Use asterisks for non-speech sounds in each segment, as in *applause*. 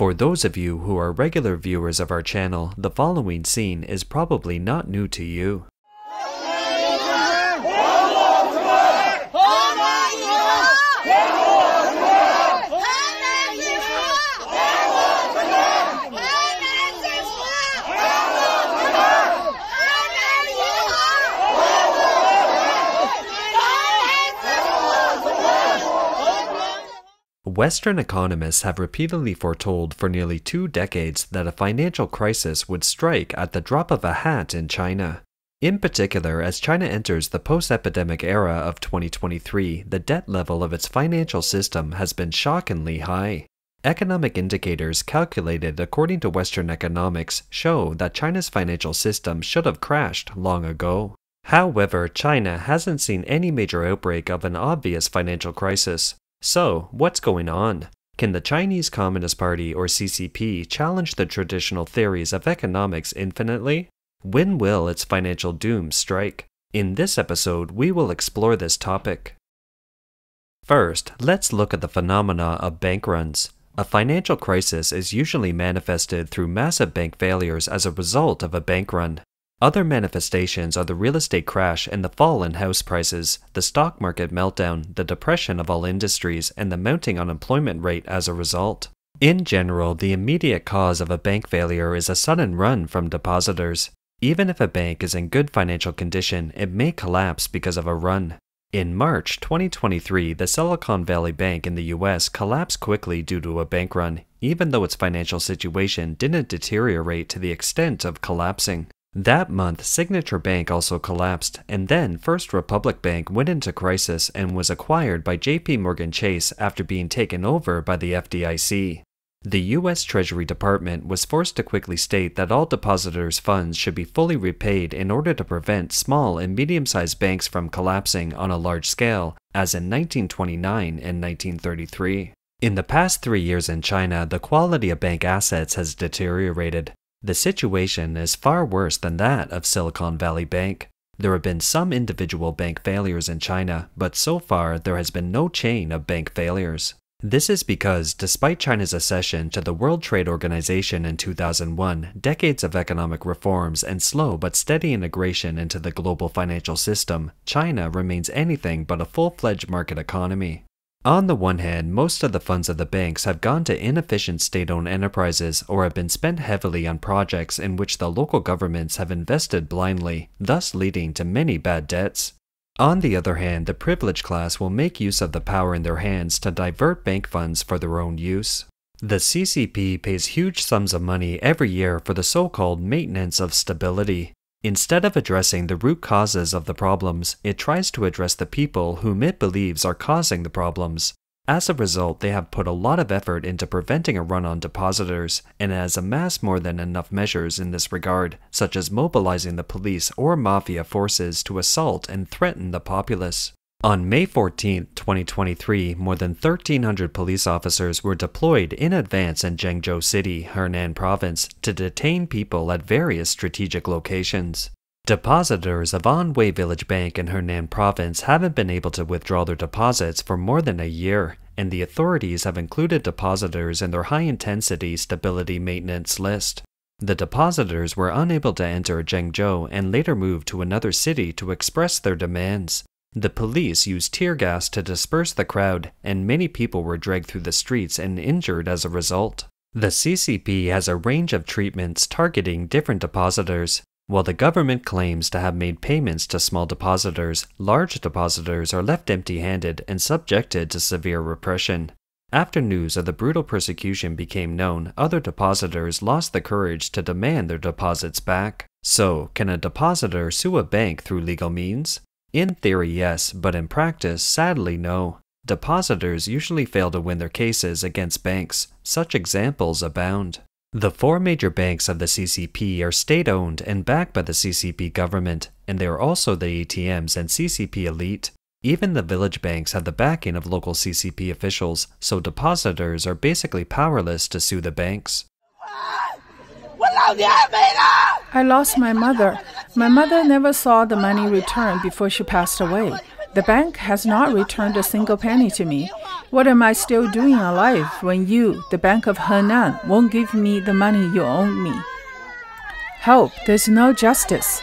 For those of you who are regular viewers of our channel, the following scene is probably not new to you. Western economists have repeatedly foretold for nearly two decades that a financial crisis would strike at the drop of a hat in China. In particular, as China enters the post epidemic era of 2023, the debt level of its financial system has been shockingly high. Economic indicators calculated according to Western economics show that China's financial system should have crashed long ago. However, China hasn't seen any major outbreak of an obvious financial crisis, so, what's going on? Can the Chinese Communist Party or CCP challenge the traditional theories of economics infinitely? When will its financial doom strike? In this episode, we will explore this topic. First, let's look at the phenomena of bank runs. A financial crisis is usually manifested through massive bank failures as a result of a bank run. Other manifestations are the real estate crash and the fall in house prices, the stock market meltdown, the depression of all industries, and the mounting unemployment rate as a result. In general, the immediate cause of a bank failure is a sudden run from depositors. Even if a bank is in good financial condition, it may collapse because of a run. In March 2023, the Silicon Valley Bank in the US collapsed quickly due to a bank run, even though its financial situation didn't deteriorate to the extent of collapsing. That month, Signature Bank also collapsed, and then First Republic Bank went into crisis and was acquired by JP Morgan Chase after being taken over by the FDIC. The U.S. Treasury Department was forced to quickly state that all depositors' funds should be fully repaid in order to prevent small and medium sized banks from collapsing on a large scale, as in 1929 and 1933. In the past three years in China, the quality of bank assets has deteriorated. The situation is far worse than that of Silicon Valley Bank. There have been some individual bank failures in China, but so far there has been no chain of bank failures. This is because, despite China's accession to the World Trade Organization in 2001, decades of economic reforms, and slow but steady integration into the global financial system, China remains anything but a full fledged market economy. On the one hand, most of the funds of the banks have gone to inefficient state owned enterprises or have been spent heavily on projects in which the local governments have invested blindly, thus leading to many bad debts. On the other hand, the privileged class will make use of the power in their hands to divert bank funds for their own use. The CCP pays huge sums of money every year for the so called maintenance of stability, Instead of addressing the root causes of the problems, it tries to address the people whom it believes are causing the problems. As a result, they have put a lot of effort into preventing a run on depositors, and has amassed more than enough measures in this regard, such as mobilizing the police or mafia forces to assault and threaten the populace. On May 14, 2023, more than 1,300 police officers were deployed in advance in Zhengzhou City, Henan Province, to detain people at various strategic locations. Depositors of Anhui Village Bank in Henan Province haven't been able to withdraw their deposits for more than a year, and the authorities have included depositors in their high intensity stability maintenance list. The depositors were unable to enter Zhengzhou and later moved to another city to express their demands. The police used tear gas to disperse the crowd, and many people were dragged through the streets and injured as a result. The CCP has a range of treatments targeting different depositors. While the government claims to have made payments to small depositors, large depositors are left empty handed and subjected to severe repression. After news of the brutal persecution became known, other depositors lost the courage to demand their deposits back. So, can a depositor sue a bank through legal means? In theory, yes, but in practice, sadly, no. Depositors usually fail to win their cases against banks. Such examples abound. The four major banks of the CCP are state owned and backed by the CCP government, and they are also the ATMs and CCP elite. Even the village banks have the backing of local CCP officials, so depositors are basically powerless to sue the banks. I lost my mother. My mother never saw the money returned before she passed away. The bank has not returned a single penny to me. What am I still doing alive when you, the Bank of Henan, won't give me the money you owe me? Help, there's no justice.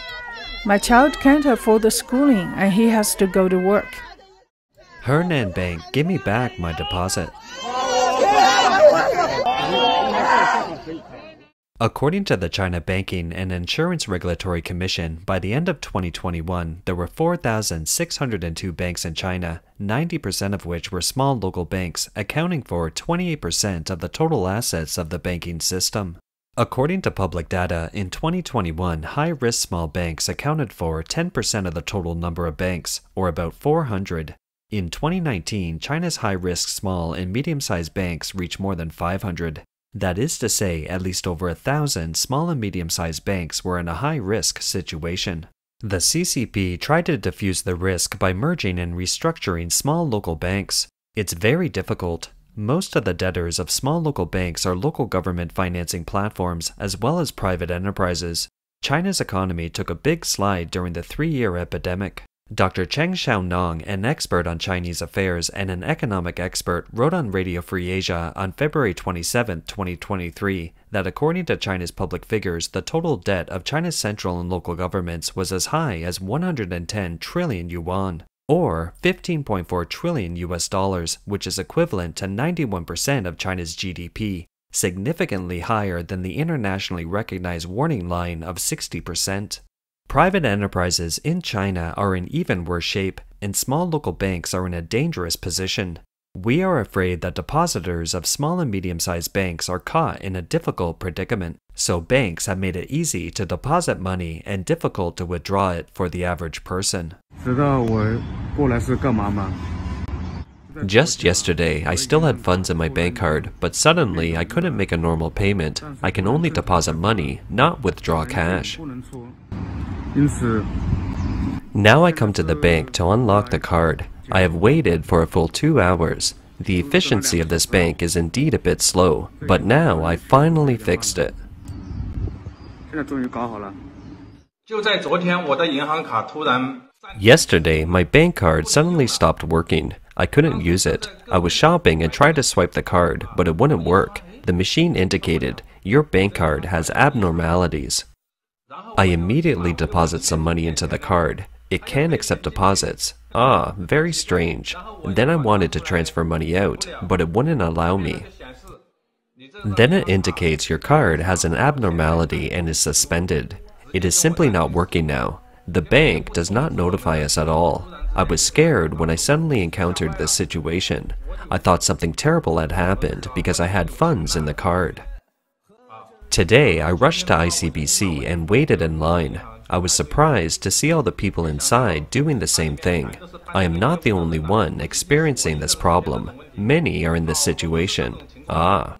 My child can't afford the schooling and he has to go to work. Henan Bank, give me back my deposit. According to the China Banking and Insurance Regulatory Commission, by the end of 2021, there were 4,602 banks in China, 90% of which were small local banks, accounting for 28% of the total assets of the banking system. According to public data, in 2021, high risk small banks accounted for 10% of the total number of banks, or about 400. In 2019, China's high risk small and medium sized banks reached more than 500. That is to say, at least over a thousand small and medium sized banks were in a high risk situation. The CCP tried to diffuse the risk by merging and restructuring small local banks. It's very difficult. Most of the debtors of small local banks are local government financing platforms as well as private enterprises. China's economy took a big slide during the three year epidemic. Dr. Cheng Xiaonong, an expert on Chinese affairs and an economic expert, wrote on Radio Free Asia on February 27, 2023, that according to China's public figures, the total debt of China's central and local governments was as high as 110 trillion yuan, or 15.4 trillion US dollars, which is equivalent to 91% of China's GDP, significantly higher than the internationally recognized warning line of 60%. Private enterprises in China are in even worse shape, and small local banks are in a dangerous position. We are afraid that depositors of small and medium sized banks are caught in a difficult predicament, so banks have made it easy to deposit money and difficult to withdraw it for the average person. Just yesterday, I still had funds in my bank card, but suddenly I couldn't make a normal payment. I can only deposit money, not withdraw cash. Now I come to the bank to unlock the card. I have waited for a full two hours. The efficiency of this bank is indeed a bit slow, but now I finally fixed it. *laughs* Yesterday, my bank card suddenly stopped working. I couldn't use it. I was shopping and tried to swipe the card, but it wouldn't work. The machine indicated, your bank card has abnormalities. I immediately deposit some money into the card. It can accept deposits. Ah, very strange. Then I wanted to transfer money out, but it wouldn't allow me. Then it indicates your card has an abnormality and is suspended. It is simply not working now. The bank does not notify us at all. I was scared when I suddenly encountered this situation. I thought something terrible had happened because I had funds in the card. Today, I rushed to ICBC and waited in line. I was surprised to see all the people inside doing the same thing. I am not the only one experiencing this problem. Many are in this situation. Ah.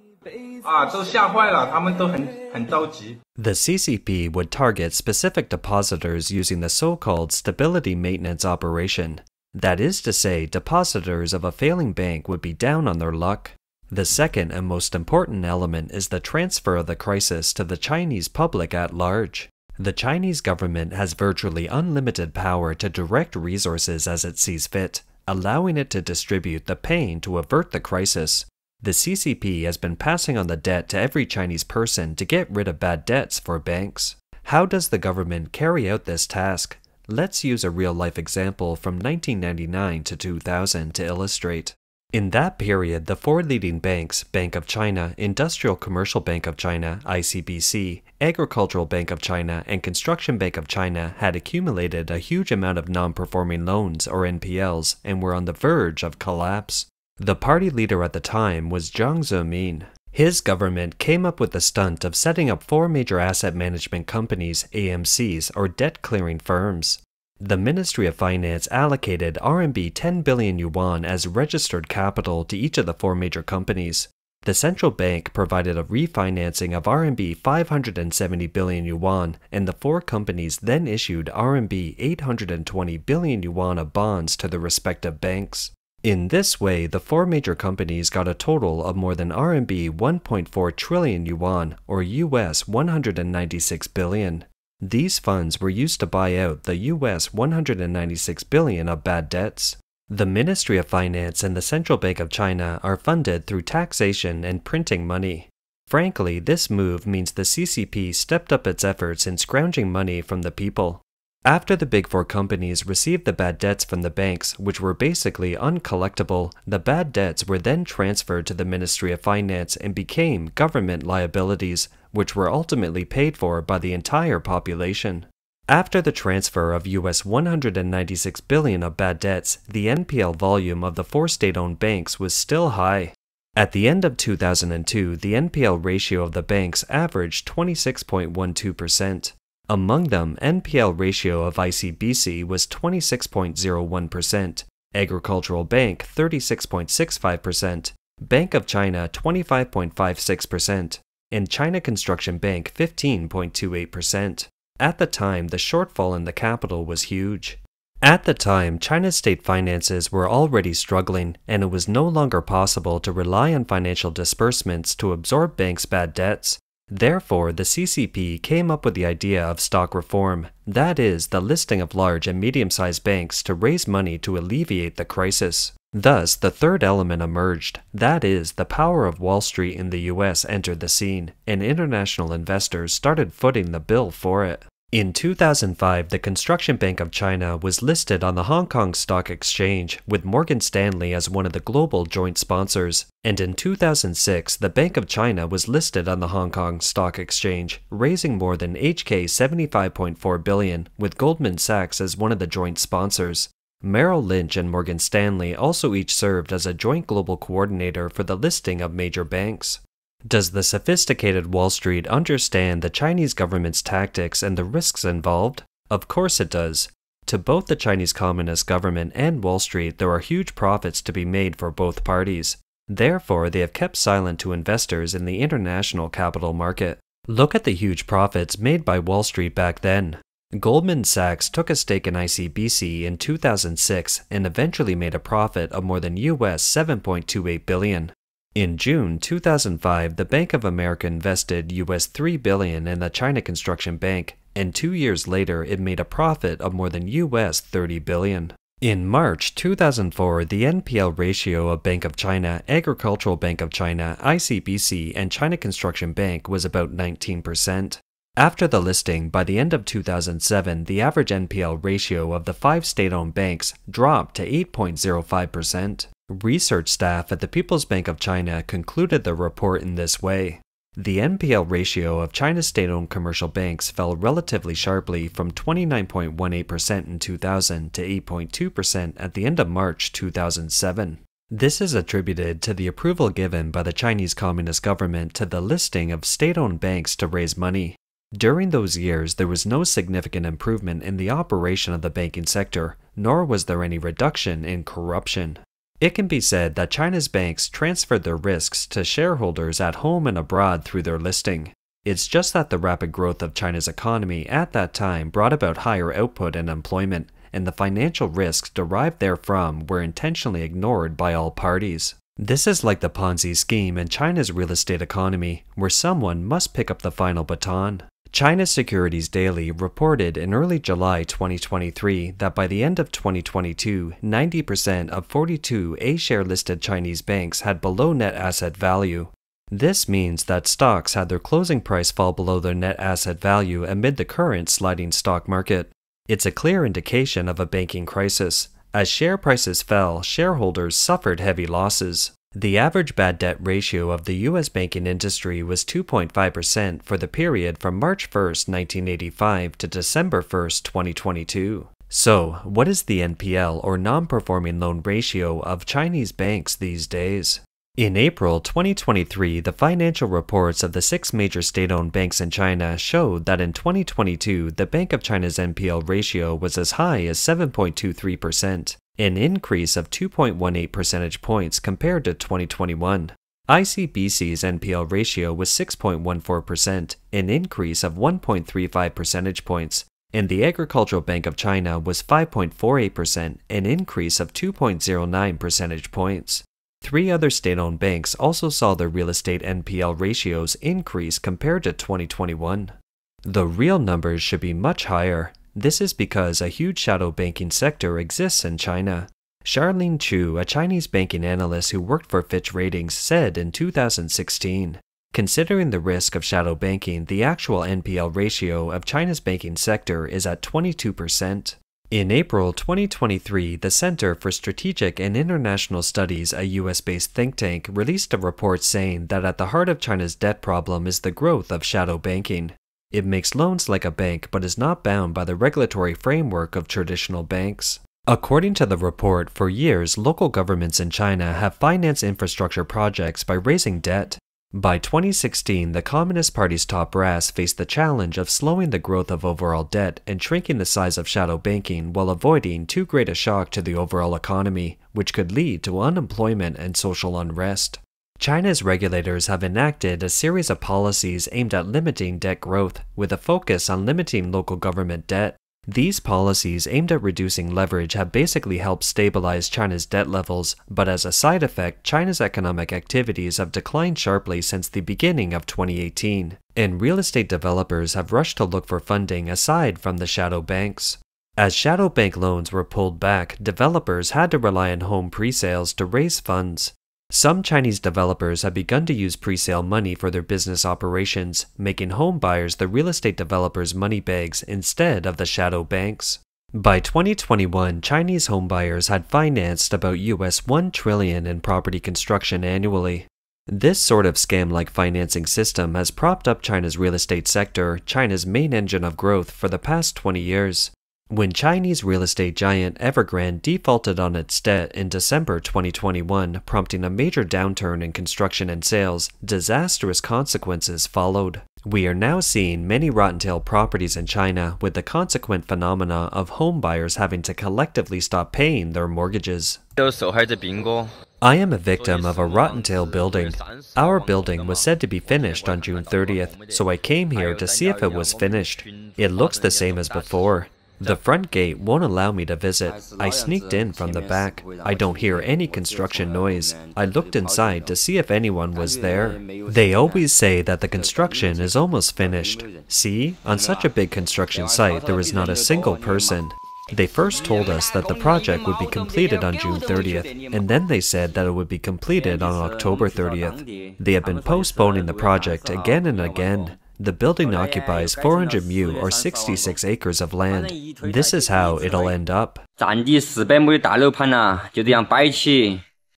The CCP would target specific depositors using the so-called stability maintenance operation. That is to say, depositors of a failing bank would be down on their luck, the second and most important element is the transfer of the crisis to the Chinese public at large. The Chinese government has virtually unlimited power to direct resources as it sees fit, allowing it to distribute the pain to avert the crisis. The CCP has been passing on the debt to every Chinese person to get rid of bad debts for banks. How does the government carry out this task? Let's use a real life example from 1999 to 2000 to illustrate. In that period, the four leading banks, Bank of China, Industrial Commercial Bank of China, ICBC, Agricultural Bank of China, and Construction Bank of China had accumulated a huge amount of non-performing loans, or NPLs, and were on the verge of collapse. The party leader at the time was Jiang Zemin. His government came up with the stunt of setting up four major asset management companies, AMCs, or debt clearing firms. The Ministry of Finance allocated RMB 10 billion yuan as registered capital to each of the four major companies. The central bank provided a refinancing of RMB 570 billion yuan, and the four companies then issued RMB 820 billion yuan of bonds to the respective banks. In this way, the four major companies got a total of more than RMB 1.4 trillion yuan, or US 196 billion. These funds were used to buy out the US 196 billion of bad debts. The Ministry of Finance and the Central Bank of China are funded through taxation and printing money. Frankly, this move means the CCP stepped up its efforts in scrounging money from the people. After the big four companies received the bad debts from the banks, which were basically uncollectible, the bad debts were then transferred to the Ministry of Finance and became government liabilities, which were ultimately paid for by the entire population. After the transfer of US 196 billion of bad debts, the NPL volume of the four state-owned banks was still high. At the end of 2002, the NPL ratio of the banks averaged 26.12%. Among them, NPL ratio of ICBC was 26.01%, Agricultural Bank 36.65%, Bank of China 25.56%, and China Construction Bank 15.28%. At the time, the shortfall in the capital was huge. At the time, China's state finances were already struggling, and it was no longer possible to rely on financial disbursements to absorb banks' bad debts. Therefore, the CCP came up with the idea of stock reform, that is, the listing of large and medium sized banks to raise money to alleviate the crisis. Thus, the third element emerged that is, the power of Wall Street in the US entered the scene, and international investors started footing the bill for it. In 2005, the Construction Bank of China was listed on the Hong Kong Stock Exchange, with Morgan Stanley as one of the global joint sponsors. And in 2006, the Bank of China was listed on the Hong Kong Stock Exchange, raising more than HK 75.4 billion, with Goldman Sachs as one of the joint sponsors. Merrill Lynch and Morgan Stanley also each served as a joint global coordinator for the listing of major banks. Does the sophisticated Wall Street understand the Chinese government's tactics and the risks involved? Of course it does. To both the Chinese Communist government and Wall Street, there are huge profits to be made for both parties. Therefore, they have kept silent to investors in the international capital market. Look at the huge profits made by Wall Street back then. Goldman Sachs took a stake in ICBC in 2006 and eventually made a profit of more than US 7.28 billion. In June 2005, the Bank of America invested US 3 billion in the China Construction Bank, and 2 years later it made a profit of more than US 30 billion. In March 2004, the NPL ratio of Bank of China, Agricultural Bank of China, ICBC, and China Construction Bank was about 19%. After the listing, by the end of 2007, the average NPL ratio of the five state owned banks dropped to 8.05%. Research staff at the People's Bank of China concluded the report in this way. The NPL ratio of China's state owned commercial banks fell relatively sharply from 29.18% in 2000 to 8.2% at the end of March 2007. This is attributed to the approval given by the Chinese Communist government to the listing of state owned banks to raise money. During those years, there was no significant improvement in the operation of the banking sector, nor was there any reduction in corruption. It can be said that China's banks transferred their risks to shareholders at home and abroad through their listing. It's just that the rapid growth of China's economy at that time brought about higher output and employment, and the financial risks derived therefrom were intentionally ignored by all parties. This is like the Ponzi scheme in China's real estate economy, where someone must pick up the final baton. China Securities Daily reported in early July 2023 that by the end of 2022, 90% of 42 A share listed Chinese banks had below net asset value. This means that stocks had their closing price fall below their net asset value amid the current sliding stock market. It's a clear indication of a banking crisis. As share prices fell, shareholders suffered heavy losses. The average bad debt ratio of the U.S. banking industry was 2.5% for the period from March 1, 1985 to December 1, 2022. So, what is the NPL or non performing loan ratio of Chinese banks these days? In April 2023, the financial reports of the six major state owned banks in China showed that in 2022, the Bank of China's NPL ratio was as high as 7.23% an increase of 2.18 percentage points compared to 2021. ICBC's NPL ratio was 6.14%, an increase of 1.35 percentage points, and the Agricultural Bank of China was 5.48%, an increase of 2.09 percentage points. Three other state owned banks also saw their real estate NPL ratios increase compared to 2021. The real numbers should be much higher, this is because a huge shadow banking sector exists in China. Charlene Chu, a Chinese banking analyst who worked for Fitch Ratings, said in 2016 Considering the risk of shadow banking, the actual NPL ratio of China's banking sector is at 22%. In April 2023, the Center for Strategic and International Studies, a US based think tank, released a report saying that at the heart of China's debt problem is the growth of shadow banking. It makes loans like a bank but is not bound by the regulatory framework of traditional banks. According to the report, for years, local governments in China have financed infrastructure projects by raising debt. By 2016, the Communist Party's top brass faced the challenge of slowing the growth of overall debt and shrinking the size of shadow banking while avoiding too great a shock to the overall economy, which could lead to unemployment and social unrest. China's regulators have enacted a series of policies aimed at limiting debt growth, with a focus on limiting local government debt. These policies aimed at reducing leverage have basically helped stabilize China's debt levels, but as a side effect, China's economic activities have declined sharply since the beginning of 2018, and real estate developers have rushed to look for funding aside from the shadow banks. As shadow bank loans were pulled back, developers had to rely on home pre-sales to raise funds. Some Chinese developers have begun to use pre-sale money for their business operations, making home buyers the real estate developers' money bags instead of the shadow banks. By 2021, Chinese homebuyers had financed about US 1 trillion in property construction annually. This sort of scam-like financing system has propped up China's real estate sector, China's main engine of growth for the past 20 years. When Chinese real estate giant Evergrande defaulted on its debt in December 2021, prompting a major downturn in construction and sales, disastrous consequences followed. We are now seeing many rotten tail properties in China with the consequent phenomena of home buyers having to collectively stop paying their mortgages. I am a victim of a rotten tail building. Our building was said to be finished on June 30th, so I came here to see if it was finished. It looks the same as before. The front gate won't allow me to visit. I sneaked in from the back. I don't hear any construction noise. I looked inside to see if anyone was there. They always say that the construction is almost finished. See, on such a big construction site, there is not a single person. They first told us that the project would be completed on June 30th, and then they said that it would be completed on October 30th. They have been postponing the project again and again. The building occupies 400 mu or 66 acres of land. This is how it'll end up.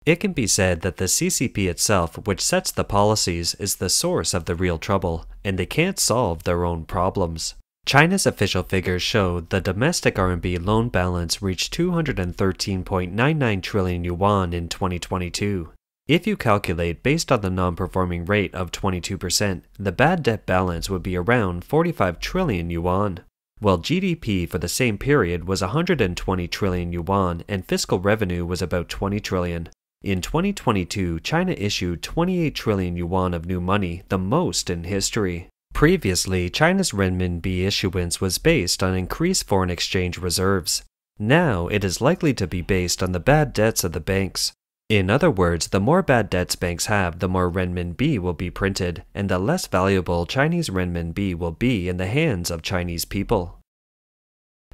It can be said that the CCP itself, which sets the policies, is the source of the real trouble, and they can't solve their own problems. China's official figures show the domestic RMB loan balance reached 213.99 trillion yuan in 2022. If you calculate based on the non-performing rate of 22%, the bad debt balance would be around 45 trillion yuan, while GDP for the same period was 120 trillion yuan and fiscal revenue was about 20 trillion. In 2022, China issued 28 trillion yuan of new money, the most in history. Previously, China's renminbi issuance was based on increased foreign exchange reserves. Now, it is likely to be based on the bad debts of the banks. In other words, the more bad debts banks have, the more renminbi will be printed, and the less valuable Chinese renminbi will be in the hands of Chinese people.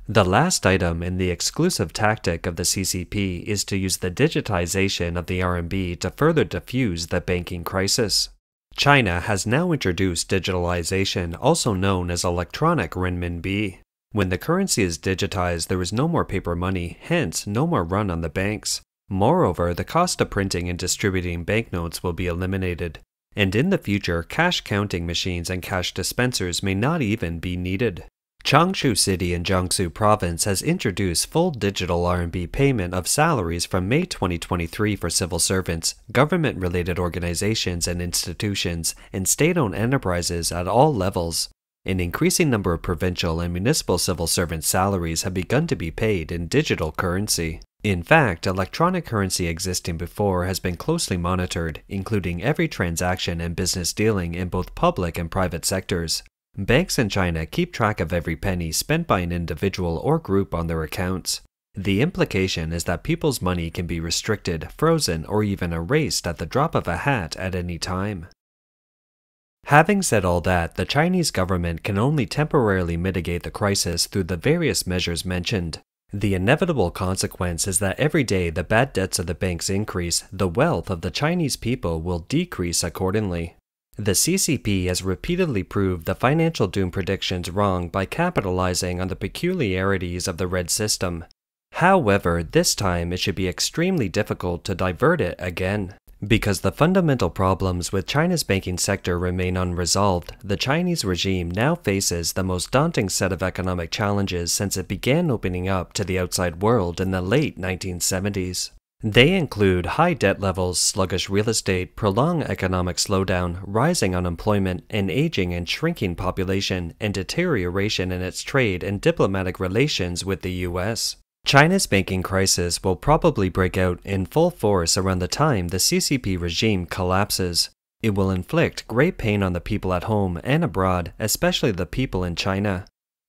The last item in the exclusive tactic of the CCP is to use the digitization of the RMB to further diffuse the banking crisis. China has now introduced digitalization, also known as electronic renminbi. When the currency is digitized, there is no more paper money, hence no more run on the banks. Moreover, the cost of printing and distributing banknotes will be eliminated, and in the future, cash counting machines and cash dispensers may not even be needed. Changshu City in Jiangsu Province has introduced full digital RMB payment of salaries from May 2023 for civil servants, government related organizations and institutions, and state owned enterprises at all levels. An increasing number of provincial and municipal civil servant salaries have begun to be paid in digital currency. In fact, electronic currency existing before has been closely monitored, including every transaction and business dealing in both public and private sectors. Banks in China keep track of every penny spent by an individual or group on their accounts. The implication is that people's money can be restricted, frozen, or even erased at the drop of a hat at any time. Having said all that, the Chinese government can only temporarily mitigate the crisis through the various measures mentioned. The inevitable consequence is that every day the bad debts of the banks increase, the wealth of the Chinese people will decrease accordingly. The CCP has repeatedly proved the financial doom predictions wrong by capitalizing on the peculiarities of the red system. However, this time it should be extremely difficult to divert it again. Because the fundamental problems with China's banking sector remain unresolved, the Chinese regime now faces the most daunting set of economic challenges since it began opening up to the outside world in the late 1970s. They include high debt levels, sluggish real estate, prolonged economic slowdown, rising unemployment, an aging and shrinking population, and deterioration in its trade and diplomatic relations with the US. China's banking crisis will probably break out in full force around the time the CCP regime collapses. It will inflict great pain on the people at home and abroad, especially the people in China.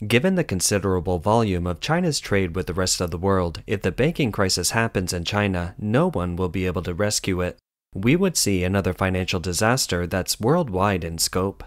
Given the considerable volume of China's trade with the rest of the world, if the banking crisis happens in China, no one will be able to rescue it. We would see another financial disaster that's worldwide in scope.